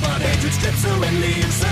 but hatred strips her and leaves her.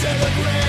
to the grave.